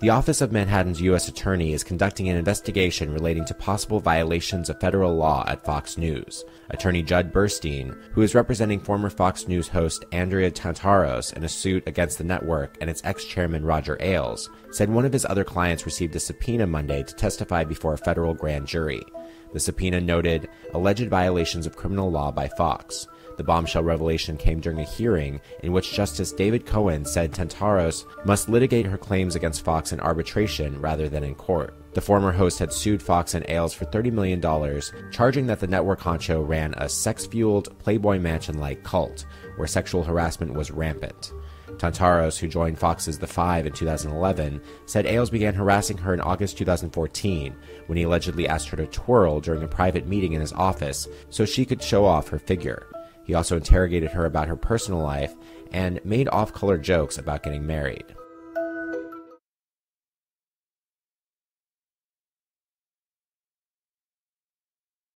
The Office of Manhattan's U.S. Attorney is conducting an investigation relating to possible violations of federal law at Fox News. Attorney Judd Burstein, who is representing former Fox News host Andrea Tantaros in a suit against the network and its ex chairman Roger Ailes, said one of his other clients received a subpoena Monday to testify before a federal grand jury. The subpoena noted alleged violations of criminal law by Fox. The bombshell revelation came during a hearing in which Justice David Cohen said Tantaros must litigate her claims against Fox in arbitration rather than in court. The former host had sued Fox and Ailes for $30 million, charging that the network honcho ran a sex fueled Playboy Mansion like cult where sexual harassment was rampant. Tantaros, who joined Fox's The Five in 2011, said Ailes began harassing her in August 2014 when he allegedly asked her to twirl during a private meeting in his office so she could show off her figure. He also interrogated her about her personal life and made off color jokes about getting married.